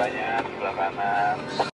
banyak sebelah kanan.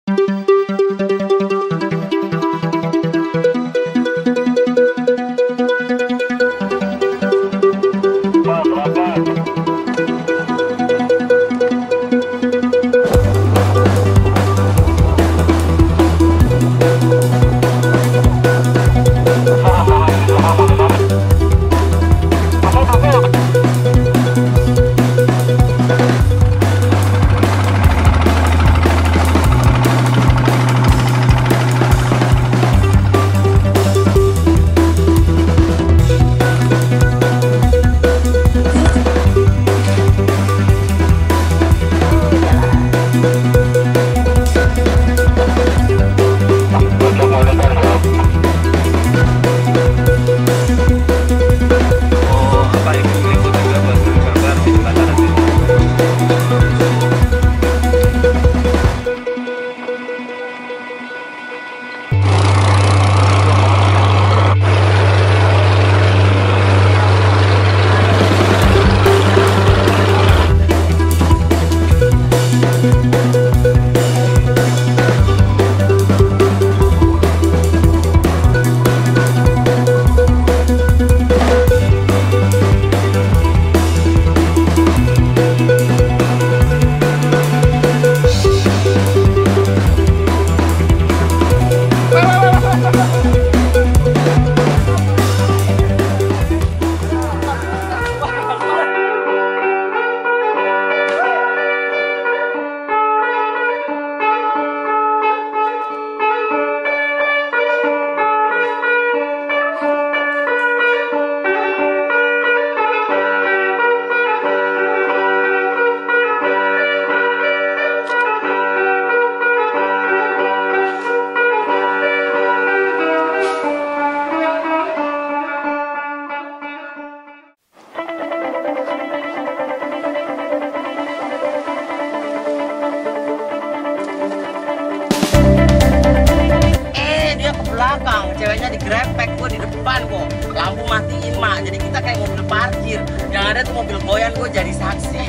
Digrepek, gue di depan kok. Lampu matiin mak, jadi kita kayak mobil parkir. Yang ada tuh mobil goyang gue jadi saksi.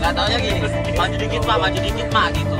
Gak taunya gini, maju dikit mak, maju dikit mak gitu.